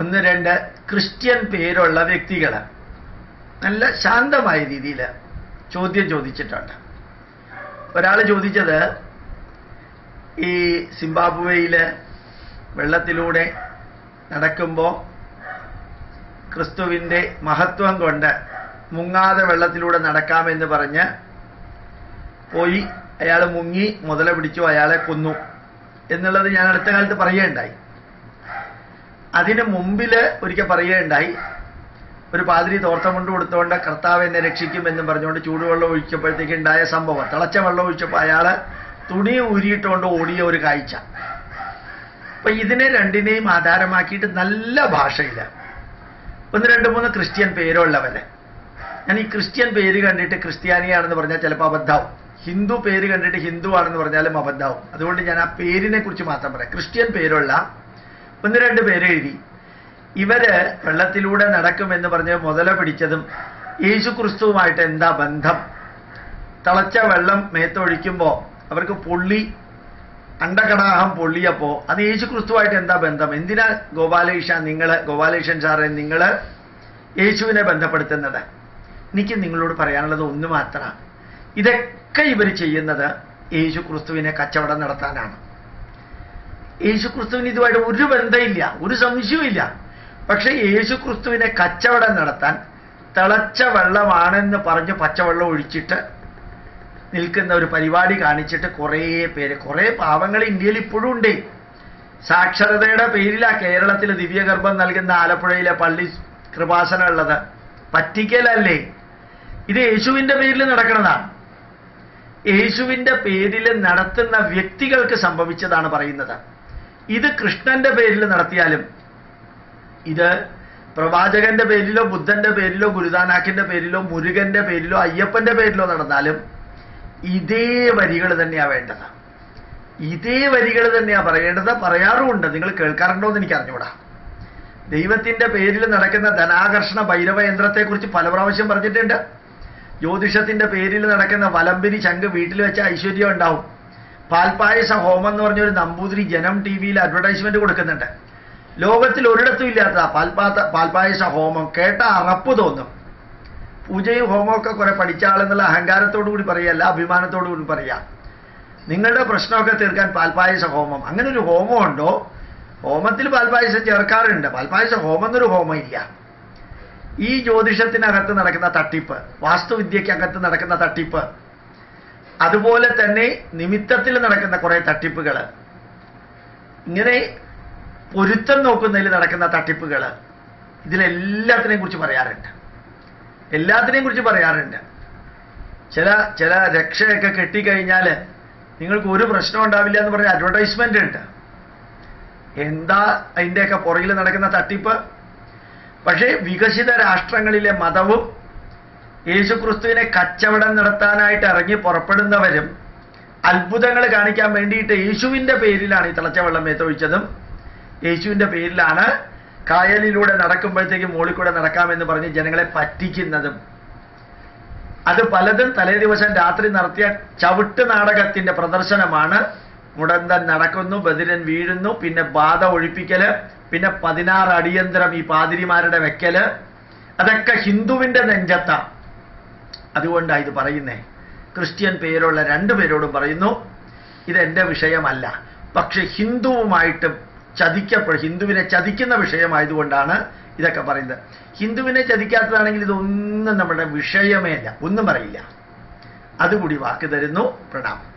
ഒന്ന് രണ്ട് ക്രിസ്ത്യൻ പേരുള്ള വ്യക്തികളെ. നല്ല ശാന്തമായ രീതിയിൽ ചോദ്യം ചോദിച്ചിട്ടുണ്ട്. ഒരാൾ ചോദിച്ചത് ഈ സിംബാബ്വേയിൽ വെള്ളത്തിലൂടെ നടക്കുമ്പോൾ ക്രിസ്തുവിന്റെ മഹത്വം കൊണ്ട് മുങ്ങാതെ വെള്ളത്തിലൂടെ നടക്കാമെന്ന് പറഞ്ഞ് പോയി അയാൾ മുങ്ങി മുതല പിടിച്ചു അയാളെ കൊന്നു എന്നുള്ളത് ഞാൻ അടുത്ത കാലത്ത് പറയുകയുണ്ടായി. അതിന് മുമ്പിൽ ഒരിക്കൽ പറയുകയുണ്ടായി ഒരു പാതിരി തോർത്തം കൊണ്ട് കൊടുത്തുകൊണ്ട് കർത്താവ് എന്നെ രക്ഷിക്കും എന്ന് പറഞ്ഞുകൊണ്ട് ചൂടുവെള്ളം ഒഴിച്ചപ്പോഴത്തേക്ക് ഉണ്ടായ സംഭവം. തിളച്ച വെള്ളം ഒഴിച്ചപ്പോൾ അയാൾ തുണി ഊരിയിട്ടുകൊണ്ട് ഓടിയ ഒരു കാഴ്ച. അപ്പൊ ഇതിനെ രണ്ടിനെയും ആധാരമാക്കിയിട്ട് നല്ല ഭാഷയിൽ ഒന്ന് രണ്ട് മൂന്ന് ക്രിസ്ത്യൻ പേരുള്ളവരെ ഞാൻ ഈ ക്രിസ്ത്യൻ പേര് കണ്ടിട്ട് ക്രിസ്ത്യാനിയാണെന്ന് പറഞ്ഞാൽ ചിലപ്പോൾ അബദ്ധാവും. ഹിന്ദു പേര് കണ്ടിട്ട് ഹിന്ദു ആണെന്ന് പറഞ്ഞാലും അബദ്ധാവും. അതുകൊണ്ട് ഞാൻ ആ പേരിനെ കുറിച്ച് മാത്രം പറയാം. ക്രിസ്ത്യൻ പേരുള്ള ഒന്ന് രണ്ട് പേര് എഴുതി. ഇവർ വെള്ളത്തിലൂടെ നടക്കുമെന്ന് പറഞ്ഞ് മുതല പിടിച്ചതും യേശു ക്രിസ്തുവുമായിട്ട് എന്താ ബന്ധം? തിളച്ച വെള്ളം മേത്തൊഴിക്കുമ്പോൾ അവർക്ക് പൊള്ളി അണ്ടകടാഹം പൊള്ളിയപ്പോൾ അത് യേശു ക്രിസ്തുവായിട്ട് എന്താ ബന്ധം? എന്തിനാ ഗോപാലേഷ നിങ്ങൾ ഗോപാലേഷൻ സാറേ നിങ്ങൾ യേശുവിനെ ബന്ധപ്പെടുത്തുന്നത്? എനിക്ക് നിങ്ങളോട് പറയാനുള്ളത് ഒന്ന് മാത്രമാണ്. ഇതൊക്കെ ഇവർ ചെയ്യുന്നത് യേശു ക്രിസ്തുവിനെ കച്ചവടം നടത്താനാണ്. യേശു ക്രിസ്തുവിന് ഇതുമായിട്ട് ഒരു ബന്ധമില്ല ഒരു സംശയവുമില്ല. പക്ഷെ യേശു ക്രിസ്തുവിനെ കച്ചവടം നടത്താൻ തിളച്ച വെള്ളമാണെന്ന് പറഞ്ഞ് പച്ചവെള്ളം ഒഴിച്ചിട്ട് നിൽക്കുന്ന ഒരു പരിപാടി കാണിച്ചിട്ട് കുറേ പേര് കുറേ പാവങ്ങൾ ഇന്ത്യയിൽ ഇപ്പോഴും ഉണ്ട്. സാക്ഷരതയുടെ പേരിലാ കേരളത്തിൽ ദിവ്യഗർഭം നൽകുന്ന ആലപ്പുഴയിലെ പള്ളി കൃപാസന ഉള്ളത് പറ്റിക്കലല്ലേ? ഇത് യേശുവിന്റെ പേരിൽ നടക്കുന്നതാണ് യേശുവിന്റെ പേരിൽ നടത്തുന്ന വ്യക്തികൾക്ക് സംഭവിച്ചതാണ് പറയുന്നത്. ഇത് കൃഷ്ണന്റെ പേരിൽ നടത്തിയാലും ഇത് പ്രവാചകന്റെ പേരിലോ ബുദ്ധന്റെ പേരിലോ ഗുരുദാനാക്കിന്റെ പേരിലോ മുരുകന്റെ പേരിലോ അയ്യപ്പന്റെ പേരിലോ നടന്നാലും ഇതേ വരികൾ തന്നെയാ വേണ്ടത്. ഇതേ വരികൾ തന്നെയാ പറയേണ്ടത്. പറയാറുമുണ്ട്. നിങ്ങൾ കേൾക്കാറുണ്ടോ എന്ന് എനിക്ക് അറിഞ്ഞൂടാ ദൈവത്തിന്റെ പേരിൽ നടക്കുന്ന ധനാകർഷണ ഭൈരവ യന്ത്രത്തെക്കുറിച്ച് പല പ്രാവശ്യം പറഞ്ഞിട്ടുണ്ട്. ജ്യോതിഷത്തിന്റെ പേരിൽ നടക്കുന്ന വലമ്പിരി ശംഖ് വീട്ടിൽ വെച്ച ഐശ്വര്യം ഉണ്ടാവും. പാൽപ്പായസ ഹോമം എന്ന് പറഞ്ഞൊരു നമ്പൂതിരി ജനം ടി വിയിൽ അഡ്വർടൈസ്മെന്റ് കൊടുക്കുന്നുണ്ട്. ലോകത്തിൽ ഒരിടത്തും ഇല്ലാത്ത പാൽപാത്ത പാൽപ്പായസ ഹോമം കേട്ട അറപ്പ് തോന്നും. പൂജയും ഹോമമൊക്കെ കുറെ പഠിച്ച ആളെന്നുള്ള അഹങ്കാരത്തോടു കൂടി പറയല്ല അഭിമാനത്തോടു കൂടി പറയാം നിങ്ങളുടെ പ്രശ്നമൊക്കെ തീർക്കാൻ പാൽപായസ ഹോമം. അങ്ങനെ ഒരു ഹോമം ഉണ്ടോ? ഹോമത്തിൽ പാൽപായസം ചേർക്കാറുണ്ട്. പാൽപായസ ഹോമം എന്നൊരു ഹോമം ഇല്ല. ഈ ജ്യോതിഷത്തിനകത്ത് നടക്കുന്ന തട്ടിപ്പ് വാസ്തുവിദ്യക്കകത്ത് നടക്കുന്ന തട്ടിപ്പ് അതുപോലെ തന്നെ നിമിത്തത്തിൽ നടക്കുന്ന കുറെ തട്ടിപ്പുകൾ ഇങ്ങനെ പൊരുത്തം നോക്കുന്നതിൽ നടക്കുന്ന തട്ടിപ്പുകൾ ഇതിലെല്ലാത്തിനെയും കുറിച്ച് പറയാറുണ്ട്. എല്ലാത്തിനെയും കുറിച്ച് പറയാറുണ്ട്. ചില ചില രക്ഷയൊക്കെ കെട്ടിക്കഴിഞ്ഞാൽ നിങ്ങൾക്ക് ഒരു പ്രശ്നം ഉണ്ടാവില്ല എന്ന് പറഞ്ഞ അഡ്വർടൈസ്മെന്റ് ഉണ്ട്. എന്താ അതിന്റെയൊക്കെ പുറകിൽ നടക്കുന്ന തട്ടിപ്പ്? പക്ഷേ വികസിത രാഷ്ട്രങ്ങളിലെ മതവും യേശുക്രിസ്തുവിനെ കച്ചവടം നടത്താനായിട്ട് ഇറങ്ങി പുറപ്പെടുന്നവരും അത്ഭുതങ്ങൾ കാണിക്കാൻ വേണ്ടിയിട്ട് യേശുവിന്റെ പേരിലാണ് ഈ തിളച്ച വെള്ളം മേത്തൊഴിച്ചതും. യേശുവിന്റെ പേരിലാണ് കായലിലൂടെ നടക്കുമ്പോഴത്തേക്ക് മുകളിൽ കൂടെ നടക്കാമെന്ന് പറഞ്ഞ് ജനങ്ങളെ പറ്റിക്കുന്നതും. അത് പലതും തലേ ദിവസം രാത്രി നടത്തിയ ചവിട്ട് നാടകത്തിന്റെ പ്രദർശനമാണ്. മുടന്തൻ നടക്കുന്നു ബദിരൻ വീഴുന്നു പിന്നെ ബാധ ഒഴിപ്പിക്കൽ പിന്നെ പതിനാറ് അടിയന്തരം ഈ പാതിരിമാരുടെ വെക്കൽ. അതൊക്കെ ഹിന്ദുവിന്റെ നെഞ്ചത്ത. അതുകൊണ്ടാണ് ഇത് പറയുന്നേ. ക്രിസ്ത്യൻ പേരുള്ള രണ്ടു പേരോടും പറയുന്നു ഇതെന്റെ വിഷയമല്ല. പക്ഷെ ഹിന്ദുവുമായിട്ട് ചതിക്കപ്പോൾ ഹിന്ദുവിനെ ചതിക്കുന്ന വിഷയമായതുകൊണ്ടാണ് ഇതൊക്കെ പറയുന്നത്. ഹിന്ദുവിനെ ചതിക്കാത്തതാണെങ്കിൽ ഇതൊന്നും നമ്മുടെ വിഷയമേ അല്ല ഒന്നും പറയില്ല. അതുകൂടി വാക്ക് തരുന്നു. പ്രണാമം.